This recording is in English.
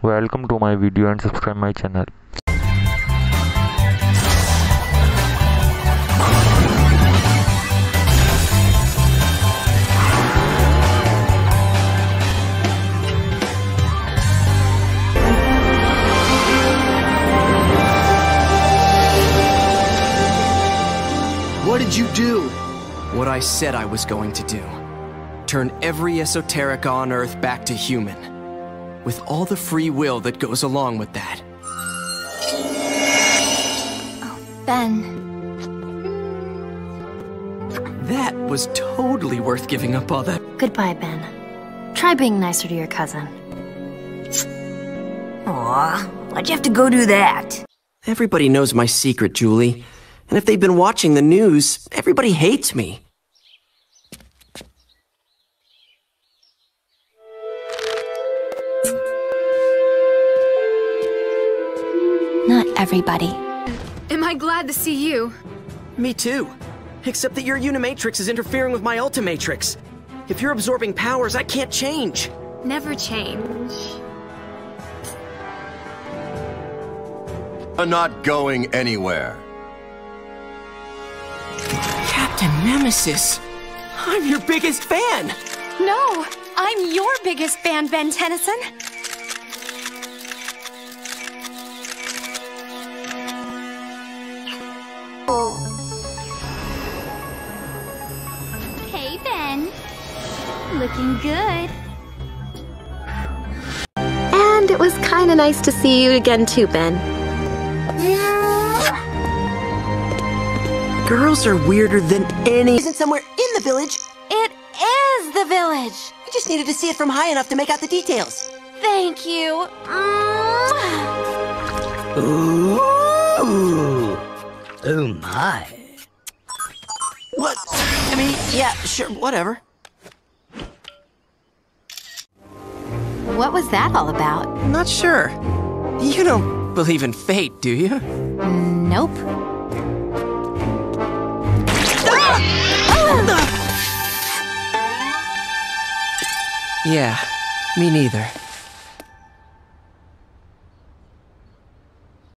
welcome to my video and subscribe my channel What did you do? What I said I was going to do. Turn every esoteric on Earth back to human. With all the free will that goes along with that. Oh, Ben, That was totally worth giving up all that. goodbye, Ben. Try being nicer to your cousin. Aw, why'd you have to go do that? Everybody knows my secret, Julie. And if they've been watching the news, everybody hates me. Not everybody. Am I glad to see you? Me too. Except that your Unitrix is interfering with my Ultimatrix. If you're absorbing powers, I can't change. Never change. I'm not going anywhere. Captain Nemesis! I'm your biggest fan! No, I'm your biggest fan, Ben Tennyson. Looking good. And it was kind of nice to see you again, too, Ben. Girls are weirder than any. Isn't somewhere in the village. It is the village. I just needed to see it from high enough to make out the details. Thank you. Ooh. Oh my. What? I mean, yeah, sure, whatever. What was that all about? Not sure. You don't believe in fate, do you? Nope. Ah! Ah! Yeah, me neither.